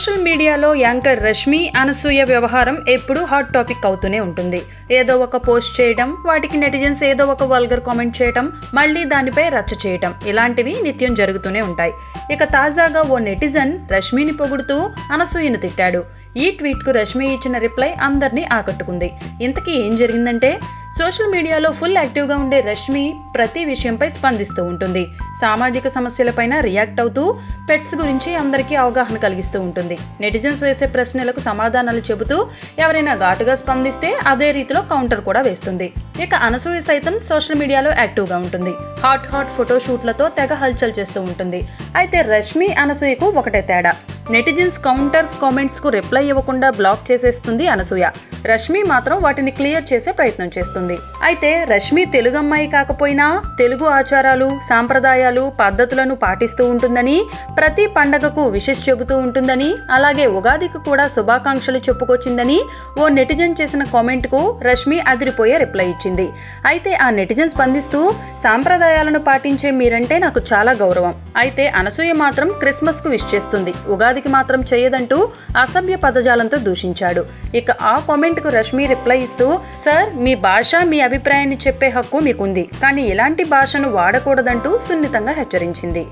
Social మీడియాలో anchor Rashmi Anasuya వ్యవహారం ఎప్పుడూ హాట్ టాపిక్ అవుతూనే ఉంటుంది. ఏదో ఒక పోస్ట్ చేయడం వాటికి నెటిజన్స్ ఏదో ఒక వల్గర్ కామెంట్ చేయడం మళ్ళీ దానిపై రచ్చ చేయటం ఇలాంటివి నిత్యం జరుగుతూనే ఉంటాయి. ఇక తాజాగా ఓ నెటిజన్ రష్మిని పొగుడుతూ అనసూయను తిట్టాడు. ఈ ట్వీట్కు రష్మి ఇచ్చిన రిప్లై అందరినీ ఆకట్టుకుంది. ఇంతకీ ఏం జరిగిందంటే సోషల్ మీడియాలో ఫుల్ యాక్టివ్గా ఉండే రష్మి ప్రతి విషయంపై స్పందిస్తూ ఉంటుంది. సామాజిక సమస్యలపైన రియాక్ట్ అవుతూ పెట్స్ గురించి అందరికీ అవగాహన కలిగిస్తూ ఉంటుంది. నెటిజన్స్ వేసే ప్రశ్నలకు సమాధానాలు చెబుతూ ఎవరైనా ఘాటుగా స్పందిస్తే అదే రీతిలో కౌంటర్ కూడా వేస్తుంది. ఇక అనసూయ సైతం సోషల్ మీడియాలో యాక్టివ్గా ఉంటుంది. హాట్ హాట్ ఫోటో షూట్లతో తెగ హల్చల్ చేస్తూ ఉంటుంది. అయితే రష్మి అనసూయకు ఒకటే తేడా. నెటిజన్స్ కౌంటర్స్ కామెంట్స్కు రిప్లై ఇవ్వకుండా బ్లాక్ చేసేస్తుంది అనసూయ. రష్మి మాత్రం వాటిని క్లియర్ చేసే ప్రయత్నం చేస్తుంది. అయితే రష్మి తెలుగు అమ్మాయి కాకపోయినా తెలుగు ఆచారాలు సాంప్రదాయాలు పద్ధతులను పాటిస్తూ ఉంటుందని ప్రతి పండగకు విషెస్ చెబుతూ ఉంటుందని అలాగే ఉగాదికి కూడా శుభాకాంక్షలు చెప్పుకొచ్చిందని ఓ నెటిజన్ చేసిన కామెంట్కు రష్మి అదిరిపోయే రిప్లై ఇచ్చింది. అయితే ఆ నెటిజన్ స్పందిస్తూ సాంప్రదాయాలను పాటించే మీరంటే నాకు చాలా గౌరవం. అయితే అనసూయ మాత్రం క్రిస్మస్కు విష్ చేస్తుంది. ఉగాది ఉగాదికి మాత్రం చేయదంటూ అసభ్య పదజాలంతో దూషించాడు. ఇక ఆ కామెంట్కు రష్మి రిప్లై ఇస్తూ సార్ మీ భాష మీ అభిప్రాయాన్ని చెప్పే హక్కు మీకుంది. కానీ ఇలాంటి భాషను వాడకూడదంటూ సున్నితంగా హెచ్చరించింది.